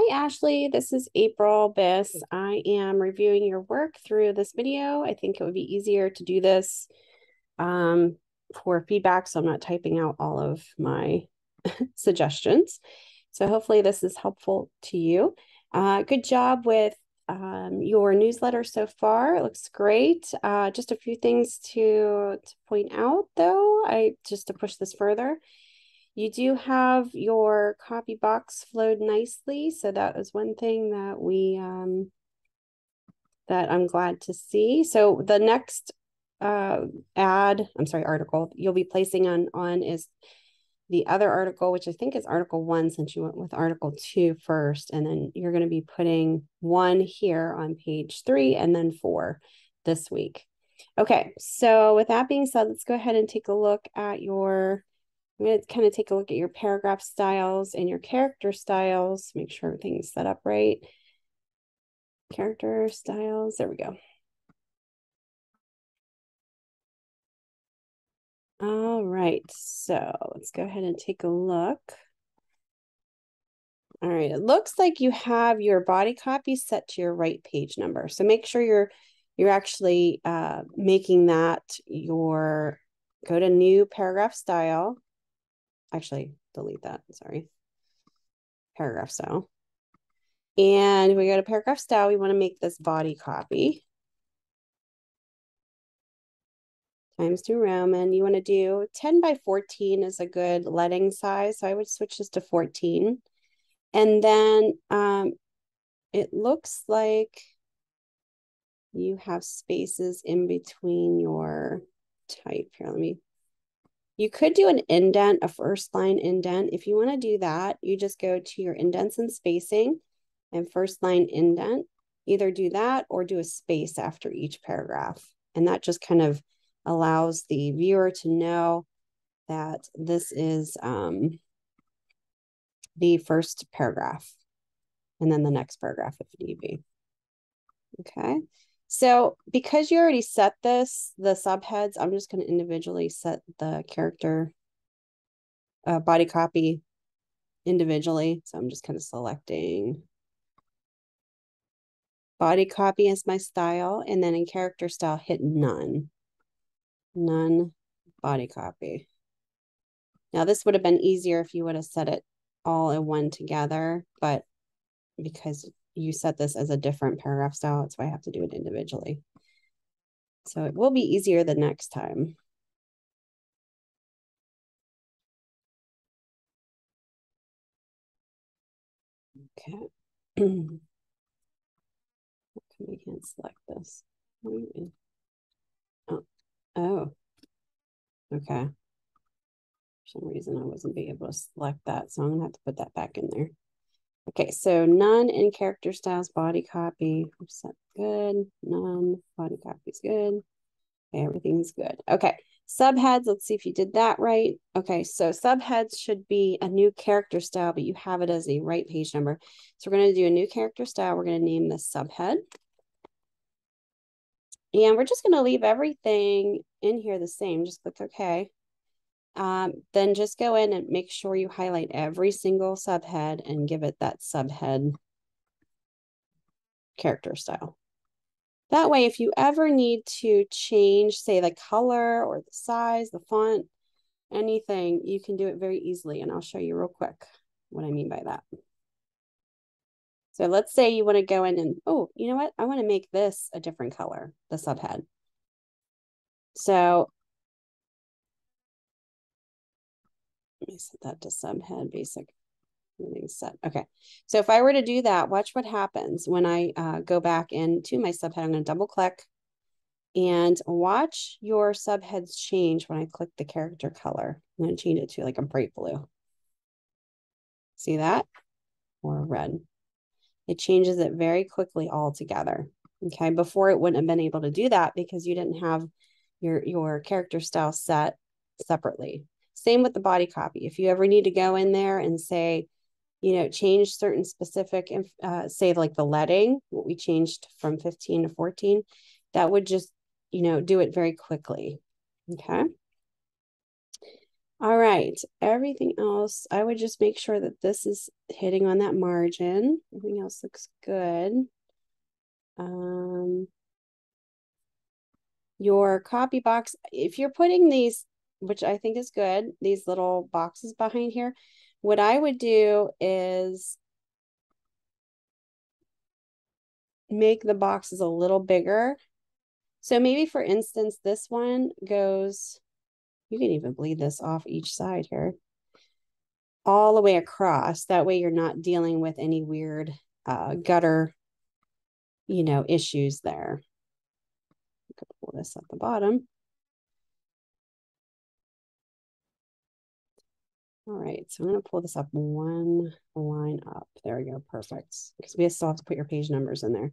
Hi, Ashley. This is April Biss. I am reviewing your work through this video. I think it would be easier to do this um, for feedback, so I'm not typing out all of my suggestions. So hopefully this is helpful to you. Uh, good job with um, your newsletter so far. It looks great. Uh, just a few things to, to point out, though, I just to push this further. You do have your copy box flowed nicely. So that was one thing that we, um, that I'm glad to see. So the next uh, ad, I'm sorry, article you'll be placing on, on is the other article, which I think is article one, since you went with article two first, and then you're going to be putting one here on page three and then four this week. Okay, so with that being said, let's go ahead and take a look at your I'm going to kind of take a look at your paragraph styles and your character styles, make sure everything's set up right. Character styles, there we go. All right, so let's go ahead and take a look. All right, it looks like you have your body copy set to your right page number. So make sure you're you're actually uh, making that your, go to new paragraph style, actually delete that, sorry. Paragraph style. And we go to paragraph style, we want to make this body copy. Times New Roman. You want to do 10 by 14 is a good leading size. So I would switch this to 14. And then um, it looks like you have spaces in between your type. Here, let me you could do an indent, a first line indent. If you want to do that, you just go to your indents and spacing and first line indent. Either do that or do a space after each paragraph. And that just kind of allows the viewer to know that this is um, the first paragraph and then the next paragraph if need be. Okay. So because you already set this, the subheads, I'm just going to individually set the character uh, body copy individually. So I'm just kind of selecting body copy as my style. And then in character style, hit none. None body copy. Now this would have been easier if you would have set it all in one together, but because you set this as a different paragraph style. That's why I have to do it individually. So it will be easier the next time. Okay. we can't select this? Oh, oh, okay. For some reason I wasn't able to select that, so I'm gonna have to put that back in there. Okay, so none in character styles, body copy, set good, none, body copy is good. Okay, everything's good. Okay, subheads, let's see if you did that right. Okay, so subheads should be a new character style, but you have it as a right page number. So we're gonna do a new character style. We're gonna name this subhead. And we're just gonna leave everything in here the same. Just click okay um, then just go in and make sure you highlight every single subhead and give it that subhead character style. That way, if you ever need to change, say, the color or the size, the font, anything, you can do it very easily. And I'll show you real quick what I mean by that. So let's say you want to go in and, oh, you know what? I want to make this a different color, the subhead. So Let me set that to subhead basic. Everything's set. Okay. So if I were to do that, watch what happens when I uh, go back into my subhead. I'm going to double click and watch your subheads change when I click the character color. I'm going to change it to like a bright blue. See that? Or red. It changes it very quickly all together. Okay. Before it wouldn't have been able to do that because you didn't have your, your character style set separately. Same with the body copy. If you ever need to go in there and say, you know, change certain specific, uh, say like the leading, what we changed from 15 to 14, that would just, you know, do it very quickly. Okay. All right, everything else, I would just make sure that this is hitting on that margin. Everything else looks good. Um, your copy box, if you're putting these, which I think is good, these little boxes behind here, what I would do is make the boxes a little bigger. So maybe for instance, this one goes, you can even bleed this off each side here, all the way across. That way you're not dealing with any weird uh, gutter, you know, issues there. I could pull this at the bottom. All right, so I'm going to pull this up one line up. There we go, perfect. Because we still have to put your page numbers in there.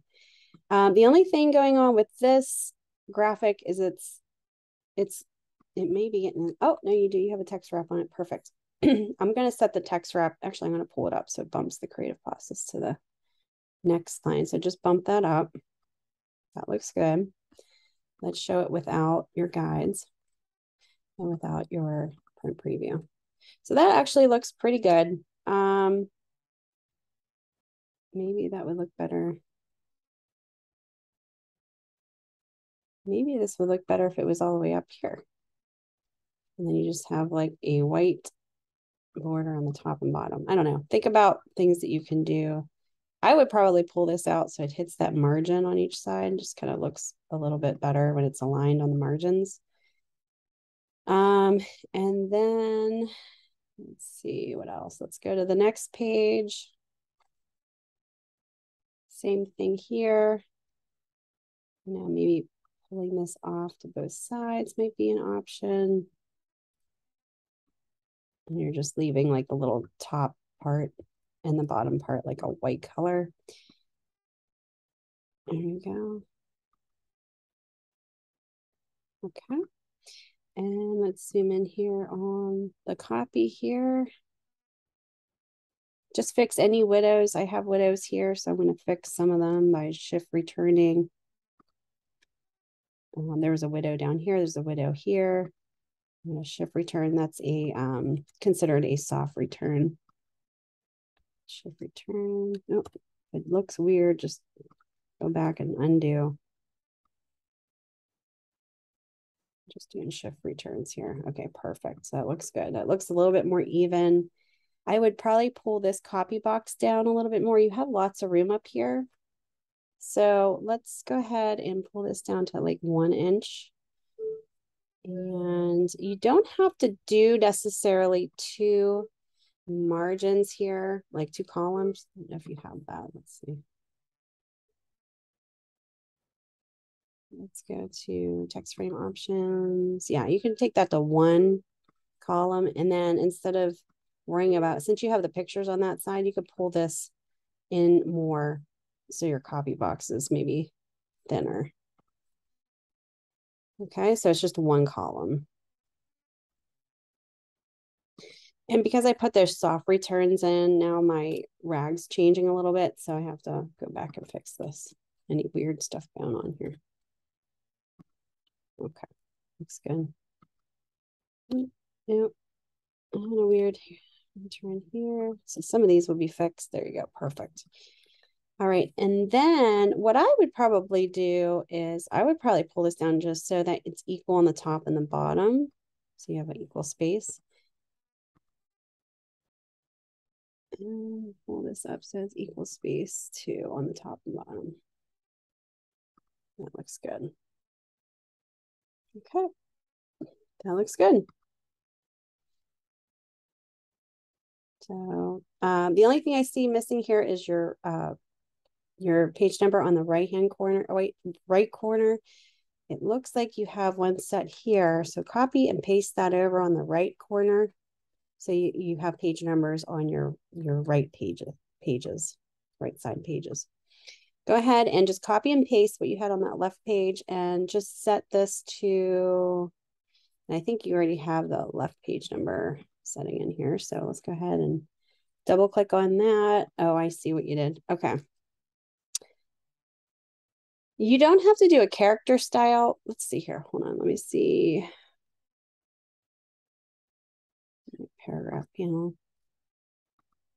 Um, the only thing going on with this graphic is it's, it's, it may be getting, oh, no, you do. You have a text wrap on it. Perfect. I'm going to set the text wrap. Actually, I'm going to pull it up so it bumps the creative process to the next line. So just bump that up. That looks good. Let's show it without your guides and without your print preview. So that actually looks pretty good. Um, maybe that would look better. Maybe this would look better if it was all the way up here. And then you just have like a white border on the top and bottom. I don't know. Think about things that you can do. I would probably pull this out so it hits that margin on each side. Just kind of looks a little bit better when it's aligned on the margins. Um, and then Let's see what else. Let's go to the next page. Same thing here. Now maybe pulling this off to both sides might be an option. And you're just leaving like the little top part and the bottom part like a white color. There you go. Okay. And let's zoom in here on the copy here. Just fix any widows. I have widows here, so I'm going to fix some of them by shift returning. Um, there's a widow down here. There's a widow here. I'm going to shift return. That's a um, considered a soft return. Shift return. Nope. It looks weird. Just go back and undo. Just doing shift returns here. Okay, perfect. So that looks good. That looks a little bit more even. I would probably pull this copy box down a little bit more. You have lots of room up here. So let's go ahead and pull this down to like one inch. And you don't have to do necessarily two margins here, like two columns, if you have that. Let's see. Let's go to text frame options. Yeah, you can take that to one column. And then instead of worrying about, since you have the pictures on that side, you could pull this in more so your copy box is maybe thinner. Okay, so it's just one column. And because I put those soft returns in, now my rag's changing a little bit. So I have to go back and fix this. Any weird stuff going on here. Okay, looks good. Yep. And a weird turn here. So some of these will be fixed. There you go. Perfect. All right. And then what I would probably do is I would probably pull this down just so that it's equal on the top and the bottom. So you have an equal space. And pull this up so it's equal space too on the top and bottom. That looks good. Okay, that looks good. So um, the only thing I see missing here is your uh, your page number on the right hand corner, right, right corner. It looks like you have one set here. So copy and paste that over on the right corner. So you, you have page numbers on your, your right page, pages, right side pages go ahead and just copy and paste what you had on that left page and just set this to, I think you already have the left page number setting in here. So let's go ahead and double click on that. Oh, I see what you did. Okay. You don't have to do a character style. Let's see here. Hold on. Let me see. paragraph panel.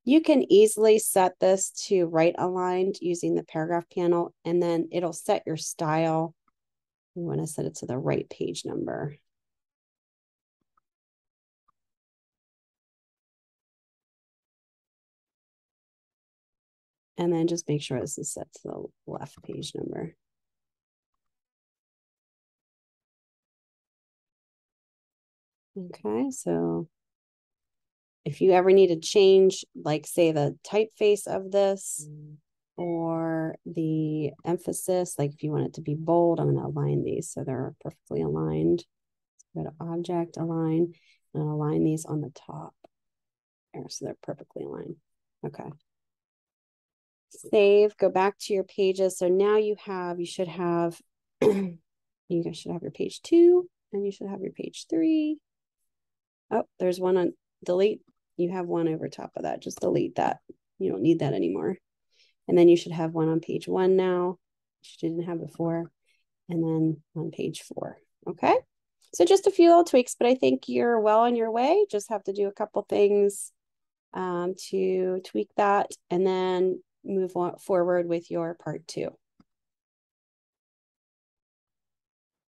You can easily set this to right aligned using the paragraph panel, and then it'll set your style. You want to set it to the right page number. And then just make sure this is set to the left page number. Okay, so if you ever need to change, like say the typeface of this mm. or the emphasis, like if you want it to be bold, I'm going to align these so they're perfectly aligned. So go to object, align, and align these on the top there so they're perfectly aligned. Okay. Save, go back to your pages. So now you have, you should have, you guys should have your page two and you should have your page three Oh, there's one on delete. You have one over top of that. Just delete that. You don't need that anymore. And then you should have one on page one now, which you didn't have before. And then on page four. Okay. So just a few little tweaks, but I think you're well on your way. Just have to do a couple things um, to tweak that and then move on forward with your part two.